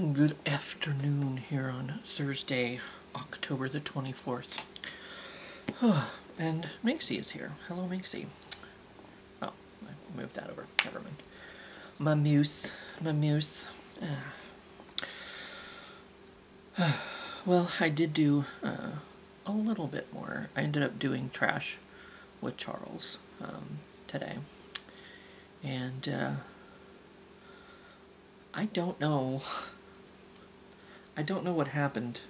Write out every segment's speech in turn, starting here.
Good afternoon here on Thursday, October the 24th. and Minxie is here. Hello, Minxie. Oh, I moved that over. Never mind. My muse. My muse. Well, I did do uh, a little bit more. I ended up doing trash with Charles um, today. And uh, I don't know I don't know what happened.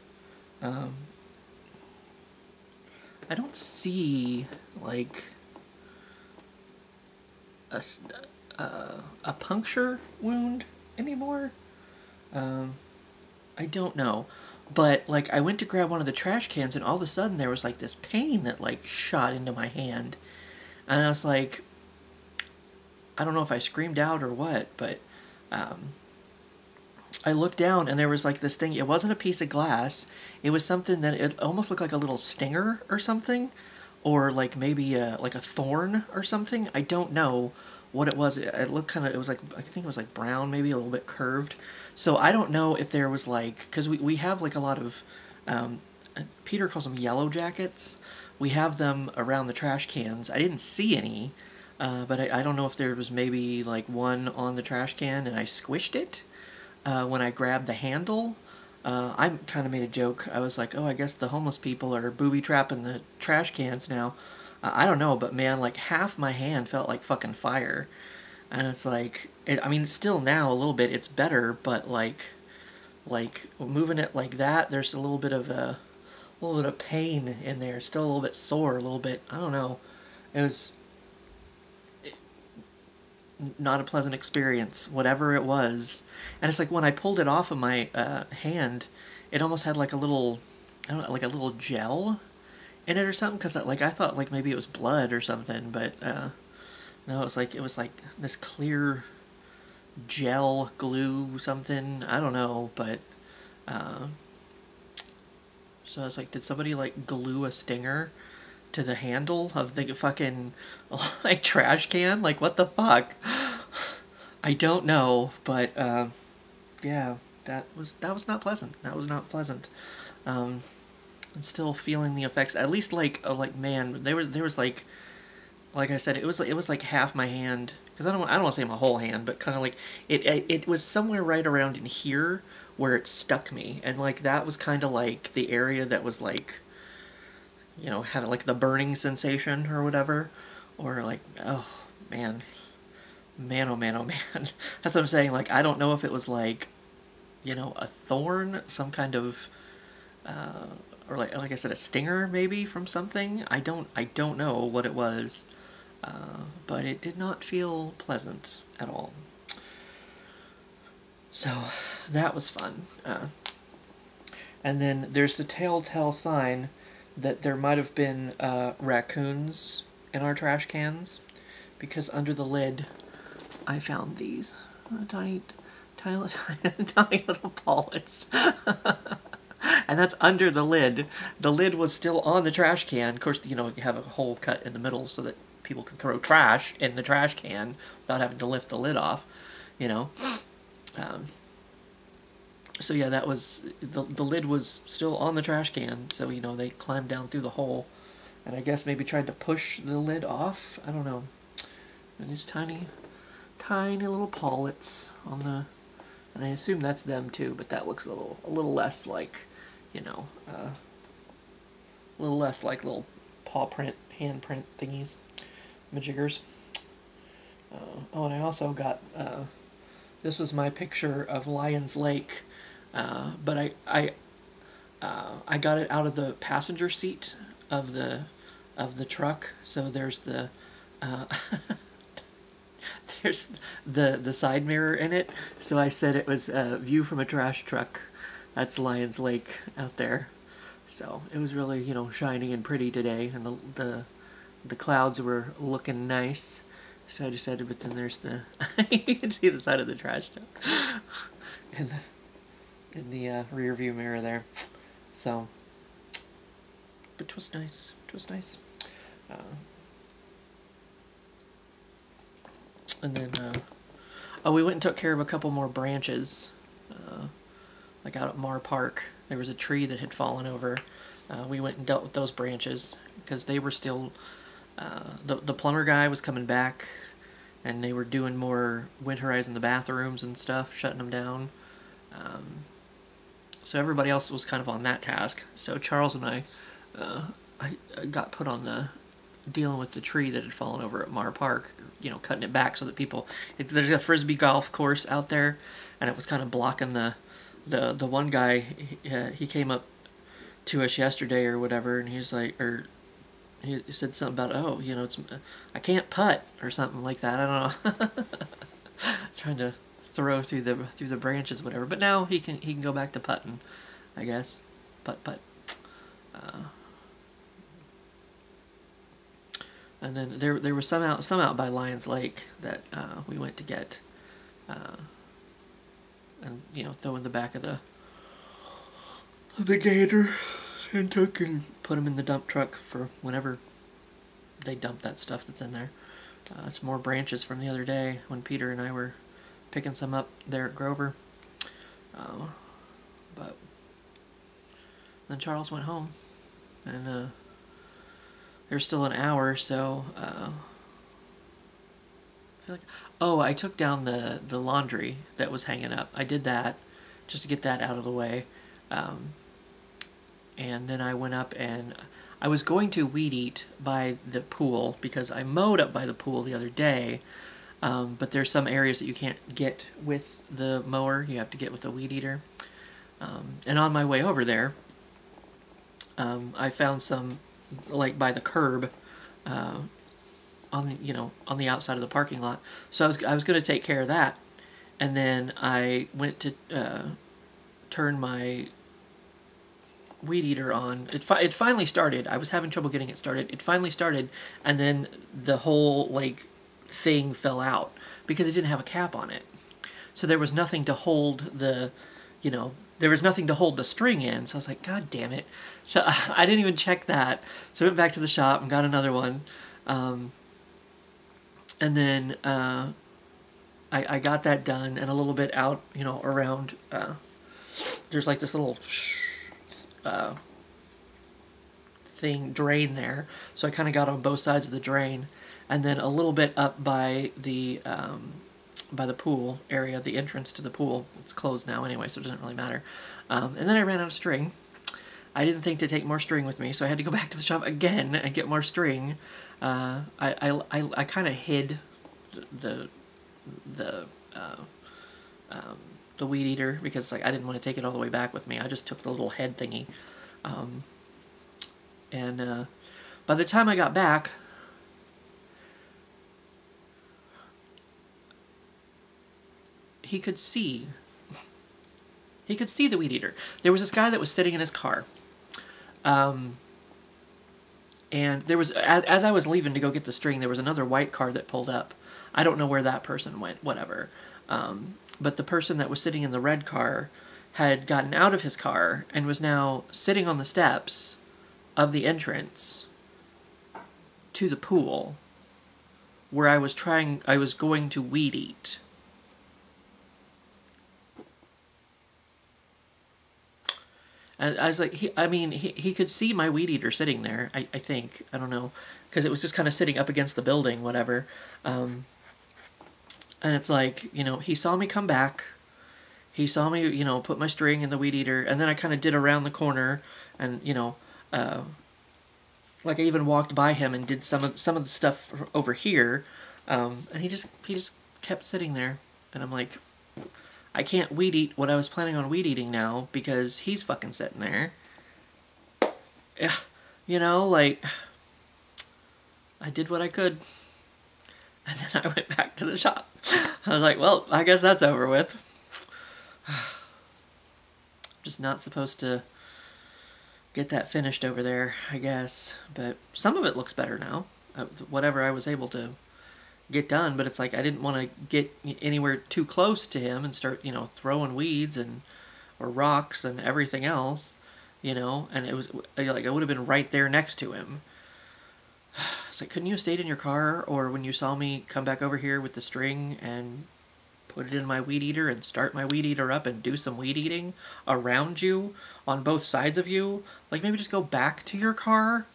Um, I don't see, like, a, uh, a puncture wound anymore. Um, I don't know. But, like, I went to grab one of the trash cans, and all of a sudden there was, like, this pain that, like, shot into my hand. And I was like, I don't know if I screamed out or what, but, um, I looked down and there was like this thing. It wasn't a piece of glass. It was something that it almost looked like a little stinger or something, or like maybe a, like a thorn or something. I don't know what it was. It, it looked kind of. It was like I think it was like brown, maybe a little bit curved. So I don't know if there was like because we we have like a lot of. Um, Peter calls them yellow jackets. We have them around the trash cans. I didn't see any, uh, but I, I don't know if there was maybe like one on the trash can and I squished it uh, when I grabbed the handle, uh, I kind of made a joke. I was like, oh, I guess the homeless people are booby trapping the trash cans now. Uh, I don't know, but man, like half my hand felt like fucking fire. And it's like, it, I mean, still now a little bit, it's better, but like, like moving it like that, there's a little bit of a, a little bit of pain in there. Still a little bit sore, a little bit, I don't know. It was, not a pleasant experience, whatever it was. And it's like when I pulled it off of my uh, hand, it almost had like a little, I don't know, like a little gel in it or something. Because like I thought like maybe it was blood or something, but uh, no, it was like it was like this clear gel glue something. I don't know, but uh, so I was like, did somebody like glue a stinger? To the handle of the fucking like trash can. Like what the fuck? I don't know, but uh, yeah, that was that was not pleasant. That was not pleasant. Um, I'm still feeling the effects. At least like uh, like man, there was there was like like I said, it was it was like half my hand because I don't I don't want to say my whole hand, but kind of like it, it it was somewhere right around in here where it stuck me, and like that was kind of like the area that was like you know, had like the burning sensation or whatever, or like, oh man, man, oh man, oh man. That's what I'm saying. Like, I don't know if it was like, you know, a thorn, some kind of, uh, or like like I said, a stinger maybe from something. I don't I don't know what it was, uh, but it did not feel pleasant at all. So that was fun. Uh, and then there's the telltale sign that there might have been uh, raccoons in our trash cans because under the lid I found these tiny, tiny, tiny, tiny little polyps. and that's under the lid. The lid was still on the trash can. Of course, you know, you have a hole cut in the middle so that people can throw trash in the trash can without having to lift the lid off, you know. Um, so yeah, that was the the lid was still on the trash can. So you know they climbed down through the hole, and I guess maybe tried to push the lid off. I don't know. And these tiny, tiny little polyps on the, and I assume that's them too. But that looks a little a little less like, you know, uh, a little less like little paw print, hand print thingies, majiggers. Uh, oh, and I also got. Uh, this was my picture of Lions Lake uh, but I I uh, I got it out of the passenger seat of the of the truck. So there's the uh, there's the the side mirror in it. So I said it was a view from a trash truck. That's Lions Lake out there. So it was really you know shiny and pretty today, and the the the clouds were looking nice. So I decided, but then there's the you can see the side of the trash truck and the in the uh, rear view mirror there. So, but it was nice. It was nice. Uh, and then, uh, oh, we went and took care of a couple more branches. Uh, like out at Mar Park. There was a tree that had fallen over. Uh, we went and dealt with those branches because they were still. Uh, the the plumber guy was coming back, and they were doing more winterizing the bathrooms and stuff, shutting them down. Um, so everybody else was kind of on that task. So Charles and I, uh, I, got put on the dealing with the tree that had fallen over at Mar Park, you know, cutting it back so that people. It, there's a frisbee golf course out there, and it was kind of blocking the, the the one guy. He, uh, he came up to us yesterday or whatever, and he's like, or he said something about, oh, you know, it's I can't putt or something like that. I don't know. Trying to throw through the through the branches, whatever. But now he can he can go back to putting, I guess. Putt putt. Uh, and then there there was some out some out by Lions Lake that uh, we went to get, uh, and you know throw in the back of the the gator and took and put them in the dump truck for whenever they dump that stuff that's in there. Uh, it's more branches from the other day when Peter and I were picking some up there at Grover. Uh, but then Charles went home, and uh, there's still an hour, so uh, I like oh, I took down the the laundry that was hanging up. I did that just to get that out of the way, um, and then I went up and I was going to weed eat by the pool because I mowed up by the pool the other day. Um, but there's some areas that you can't get with the mower. You have to get with the weed eater. Um, and on my way over there, um, I found some like by the curb uh, on the, you know on the outside of the parking lot. So I was I was going to take care of that, and then I went to uh, turn my weed eater on. It fi- it finally started. I was having trouble getting it started. It finally started, and then the whole like thing fell out because it didn't have a cap on it. So there was nothing to hold the, you know, there was nothing to hold the string in. So I was like, God damn it. So I didn't even check that. So I went back to the shop and got another one. Um, and then uh, I, I got that done and a little bit out, you know, around. Uh, there's like this little uh, thing, drain there. So I kind of got on both sides of the drain. And then a little bit up by the um, by the pool area, the entrance to the pool. It's closed now anyway, so it doesn't really matter. Um, and then I ran out of string. I didn't think to take more string with me, so I had to go back to the shop again and get more string. Uh, I, I, I, I kind of hid the the uh, um, the weed eater because like I didn't want to take it all the way back with me. I just took the little head thingy, um, and uh, by the time I got back, he could see. He could see the weed eater. There was this guy that was sitting in his car. Um, and there was, as, as I was leaving to go get the string, there was another white car that pulled up. I don't know where that person went, whatever. Um, but the person that was sitting in the red car had gotten out of his car and was now sitting on the steps of the entrance to the pool where I was trying, I was going to weed eat. And I was like, he, I mean, he, he could see my weed eater sitting there, I, I think. I don't know. Because it was just kind of sitting up against the building, whatever. Um, and it's like, you know, he saw me come back. He saw me, you know, put my string in the weed eater. And then I kind of did around the corner. And, you know, uh, like I even walked by him and did some of, some of the stuff over here. Um, and he just, he just kept sitting there. And I'm like, I can't weed eat what I was planning on weed eating now because he's fucking sitting there. Yeah, you know, like, I did what I could. And then I went back to the shop. I was like, well, I guess that's over with. Just not supposed to get that finished over there, I guess. But some of it looks better now. Uh, whatever I was able to get done, but it's like I didn't want to get anywhere too close to him and start, you know, throwing weeds and or rocks and everything else, you know. And it was like I would have been right there next to him. It's like, couldn't you have stayed in your car, or when you saw me come back over here with the string and put it in my weed eater and start my weed eater up and do some weed eating around you on both sides of you. Like maybe just go back to your car,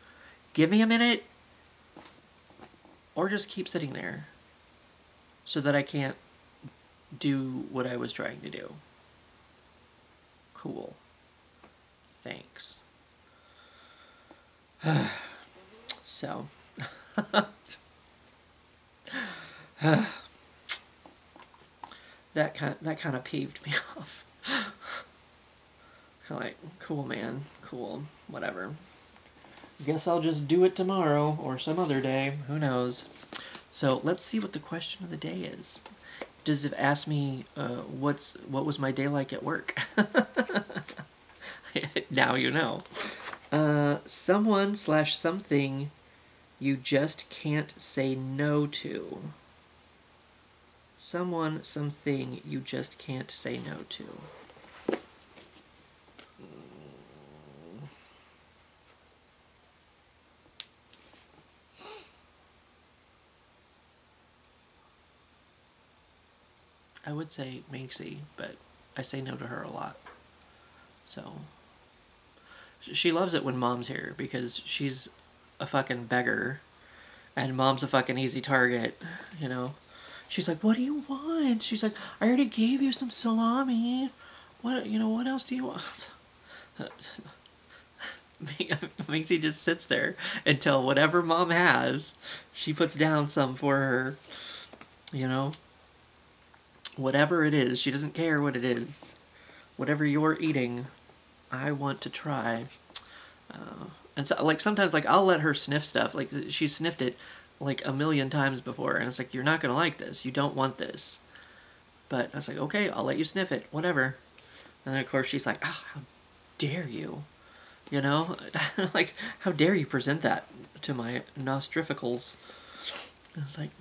give me a minute, or just keep sitting there so that I can't do what I was trying to do. Cool. Thanks. so. that kind that kind of peeved me off. Kind of like, cool man, cool, whatever. Guess I'll just do it tomorrow or some other day. Who knows? So let's see what the question of the day is. Does it ask me uh, what's what was my day like at work? now you know. Uh, someone slash something you just can't say no to. Someone, something you just can't say no to. I would say Maxie, but I say no to her a lot. So she loves it when mom's here because she's a fucking beggar and mom's a fucking easy target, you know. She's like, "What do you want?" She's like, "I already gave you some salami. What you know? What else do you want?" Minxie just sits there until whatever mom has, she puts down some for her. You know, whatever it is, she doesn't care what it is. Whatever you're eating, I want to try. Uh, and so, like sometimes, like I'll let her sniff stuff. Like she sniffed it like a million times before, and it's like, you're not going to like this. You don't want this. But I was like, okay, I'll let you sniff it, whatever. And then, of course, she's like, oh, how dare you? You know? like, how dare you present that to my nostrificals? I was like,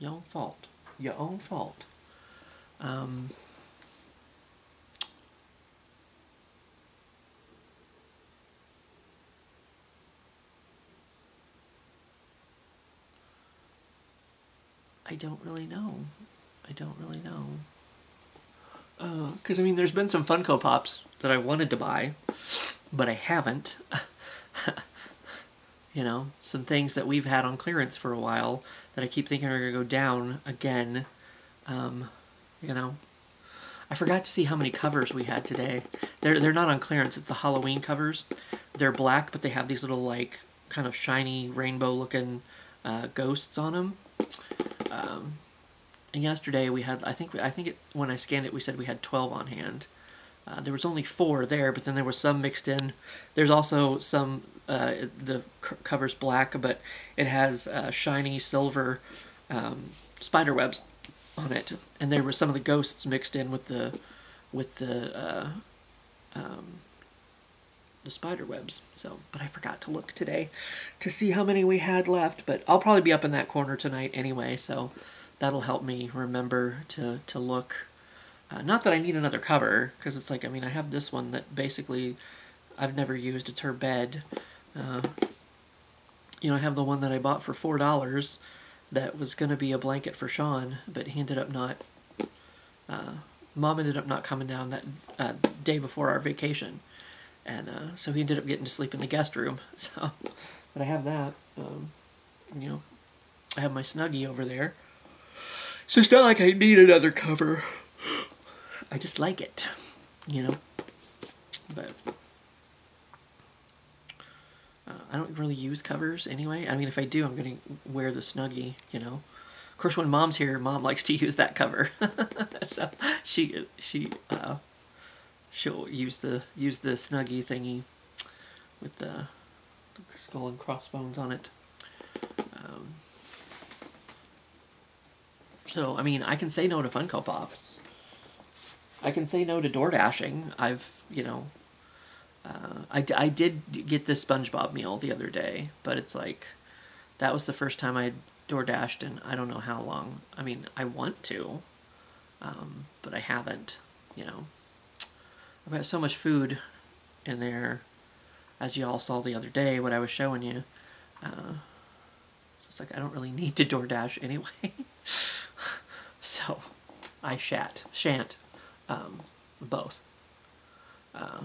your own fault. Your own fault. Um, I don't really know. I don't really know. Because, uh, I mean, there's been some Funko Pops that I wanted to buy, but I haven't. you know, some things that we've had on clearance for a while that I keep thinking are going to go down again. Um, you know, I forgot to see how many covers we had today. They're, they're not on clearance, it's the Halloween covers. They're black, but they have these little, like, kind of shiny, rainbow-looking uh, ghosts on them. Um, and yesterday we had, I think, I think it, when I scanned it, we said we had 12 on hand. Uh, there was only four there, but then there was some mixed in. There's also some, uh, the cover's black, but it has uh, shiny silver um, spider webs on it, and there were some of the ghosts mixed in with the, with the, uh, um, the spider webs. So, but I forgot to look today to see how many we had left. But I'll probably be up in that corner tonight anyway, so that'll help me remember to to look. Uh, not that I need another cover, because it's like I mean I have this one that basically I've never used. It's her bed. Uh, you know, I have the one that I bought for four dollars. That was going to be a blanket for Sean, but he ended up not. Uh, Mom ended up not coming down that uh, day before our vacation and uh, so he ended up getting to sleep in the guest room. So, but I have that. Um, you know, I have my snuggie over there. So it's not like I need another cover. I just like it, you know. But uh, I don't really use covers anyway. I mean, if I do, I'm gonna wear the snuggie, you know. Of course, when mom's here, mom likes to use that cover, so she she uh, she'll use the use the snuggie thingy with the, the skull and crossbones on it. Um, so I mean, I can say no to Funko Pops. I can say no to door dashing. I've you know. Uh, I, I did get this SpongeBob meal the other day, but it's like that was the first time I door dashed in I don't know how long. I mean, I want to, um, but I haven't. You know. I've got so much food in there, as you all saw the other day, what I was showing you. Uh, so it's like I don't really need to DoorDash anyway. So I shat, shan't, um, both. Uh,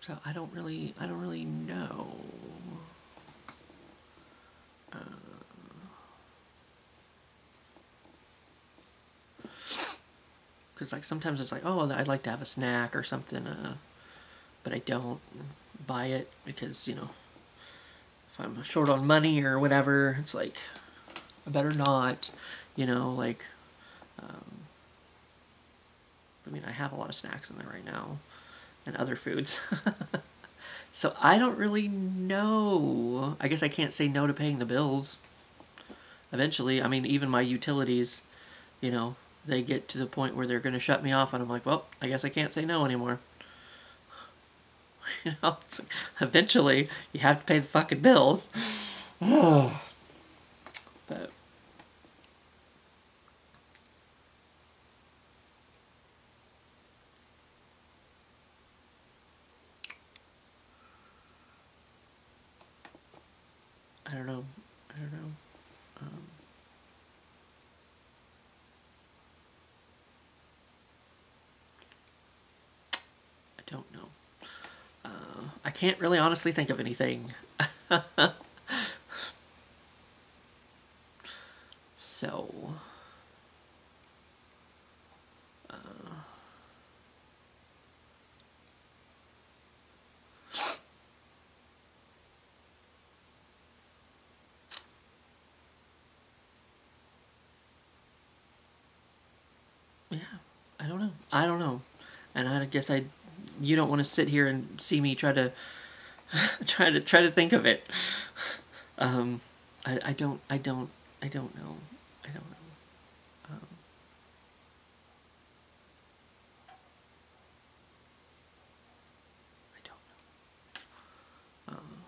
so I don't really, I don't really know. because like sometimes it's like oh I'd like to have a snack or something uh, but I don't buy it because you know if I'm short on money or whatever it's like I better not you know like um, I mean I have a lot of snacks in there right now and other foods so I don't really know I guess I can't say no to paying the bills eventually I mean even my utilities you know they get to the point where they're going to shut me off, and I'm like, well, I guess I can't say no anymore. You know, eventually you have to pay the fucking bills. but I don't know. I don't know. Um, don't know. Uh, I can't really honestly think of anything. so... Uh, yeah, I don't know. I don't know. And I guess I you don't want to sit here and see me try to try to try to think of it. Um, I, I don't I don't I don't know I don't know. Um, I don't know. Um,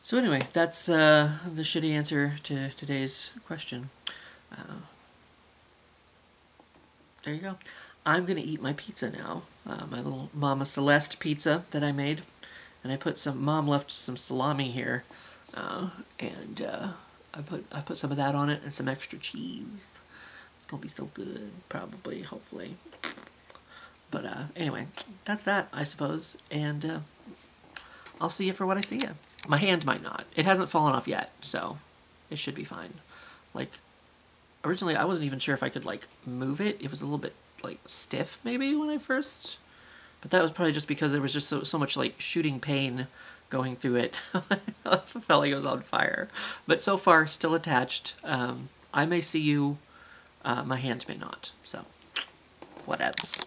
so anyway, that's uh, the shitty answer to today's question. Uh, there you go. I'm going to eat my pizza now. Uh, my little Mama Celeste pizza that I made. And I put some, Mom left some salami here. Uh, and uh, I put I put some of that on it and some extra cheese. It's going to be so good, probably, hopefully. But uh, anyway, that's that, I suppose. And uh, I'll see you for what I see you. My hand might not. It hasn't fallen off yet, so it should be fine. Like, originally I wasn't even sure if I could like move it. It was a little bit like stiff maybe when I first, but that was probably just because there was just so, so much like shooting pain going through it. I felt like it was on fire. But so far, still attached. Um, I may see you, uh, my hand may not. So, what else?